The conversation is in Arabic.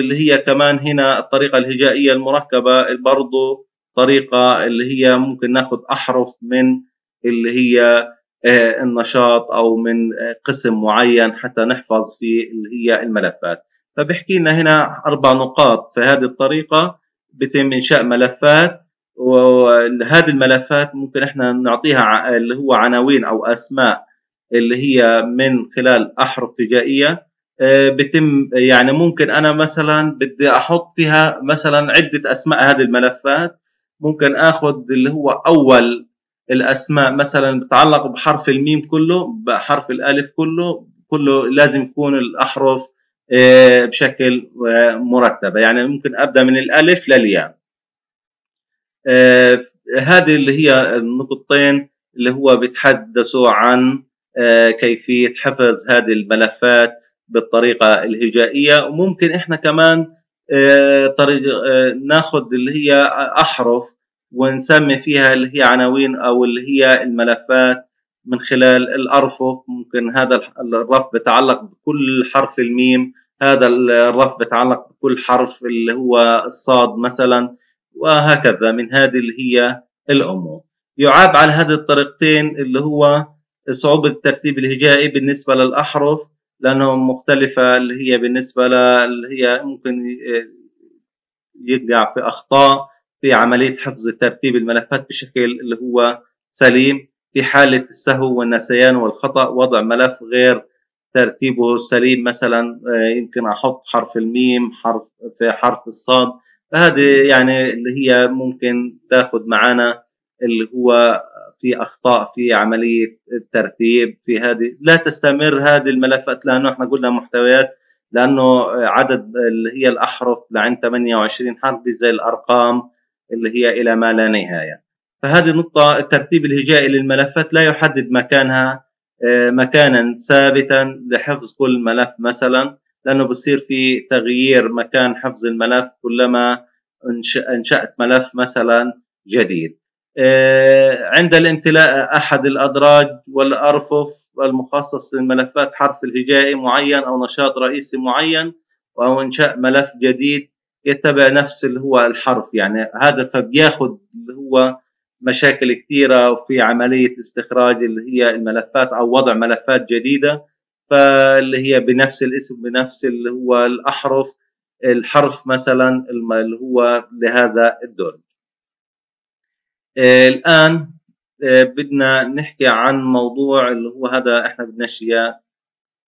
اللي هي كمان هنا الطريقة الهجائية المركبة برضو طريقة اللي هي ممكن ناخذ أحرف من اللي هي آه، النشاط أو من قسم معين حتى نحفظ في اللي هي الملفات. فبحكي لنا هنا أربع نقاط في هذه الطريقة بيتم إنشاء ملفات وهذه الملفات ممكن إحنا نعطيها اللي هو عناوين أو أسماء اللي هي من خلال أحرف هجائية. آه، بتم يعني ممكن أنا مثلا بدي أحط فيها مثلا عدة أسماء هذه الملفات. ممكن آخذ اللي هو أول الأسماء مثلا بتعلق بحرف الميم كله بحرف الألف كله كله لازم يكون الأحرف آه، بشكل آه، مرتبه يعني ممكن أبدأ من الألف للياء. هذه اللي هي النقطتين اللي هو بيتحدثوا عن كيفية حفظ هذه الملفات. بالطريقة الهجائية. وممكن إحنا كمان آه، طريق آه، ناخذ اللي هي أحرف ونسمي فيها اللي هي عناوين أو اللي هي الملفات من خلال الأرفف. ممكن هذا الرف بتعلق بكل حرف الميم. هذا الرف بتعلق بكل حرف اللي هو الصاد مثلا. وهكذا من هذه اللي هي الأمور. يعاب على هذه الطريقتين اللي هو صعوبة الترتيب الهجائي بالنسبة للأحرف. لأنهم مختلفة اللي هي بالنسبة اللي هي ممكن يقع في أخطاء في عملية حفظ ترتيب الملفات بشكل اللي هو سليم في حالة السهو والنسيان والخطأ وضع ملف غير ترتيبه سليم مثلا آه، يمكن أحط حرف الميم حرف في حرف الصاد. فهذه يعني اللي هي ممكن تاخذ معنا اللي هو في أخطاء في عملية الترتيب في هذه لا تستمر هذه الملفات لأنه إحنا قلنا محتويات لأنه عدد اللي هي الأحرف لعند 28 حرف زي الأرقام اللي هي إلى ما لا نهاية. فهذه نقطة الترتيب الهجائي للملفات لا يحدد مكانها آه، مكانا ثابتا لحفظ كل ملف مثلا لأنه بصير في تغيير مكان حفظ الملف كلما إنشأت ملف مثلا جديد. عند الامتلاء أحد الأدراج والأرفف المخصص للملفات حرف الهجائي معين أو نشاط رئيسي معين أو إنشاء ملف جديد يتبع نفس اللي هو الحرف. يعني هذا فبياخذ اللي هو مشاكل كثيرة في عملية استخراج اللي هي الملفات أو وضع ملفات جديدة فاللي هي بنفس الاسم بنفس اللي هو الأحرف الحرف مثلا اللي هو لهذا الدور. آه، الآن آه، بدنا نحكي عن موضوع اللي هو هذا إحنا بدناش إياه